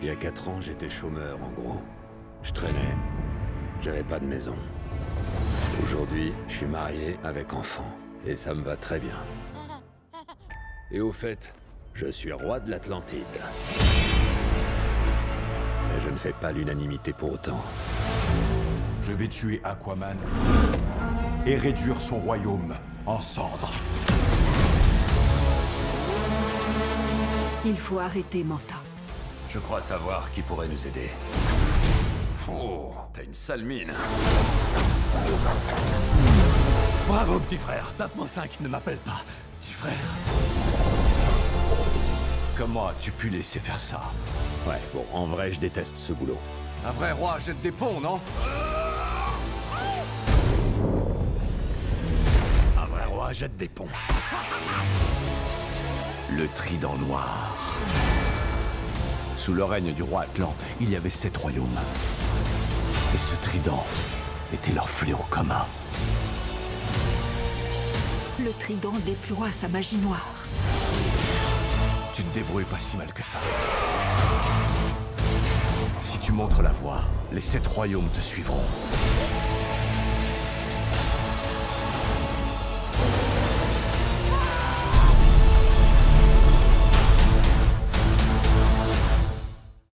Il y a quatre ans, j'étais chômeur, en gros. Je traînais. J'avais pas de maison. Aujourd'hui, je suis marié avec enfant. Et ça me va très bien. Et au fait, je suis roi de l'Atlantide. Mais je ne fais pas l'unanimité pour autant. Je vais tuer Aquaman et réduire son royaume en cendres. Il faut arrêter Manta. Je crois savoir qui pourrait nous aider. Oh, t'as une sale mine. Bravo, petit frère. Tape-moi 5, ne m'appelle pas. Petit frère. Comment as-tu pu laisser faire ça Ouais, bon, en vrai, je déteste ce boulot. Un vrai roi jette des ponts, non? Un vrai roi jette des ponts. Le trident noir. Sous le règne du roi Atlan, il y avait sept royaumes. Et ce trident était leur fléau commun. Le trident déploie sa magie noire. Tu te débrouilles pas si mal que ça. Si tu montres la voie, les sept royaumes te suivront.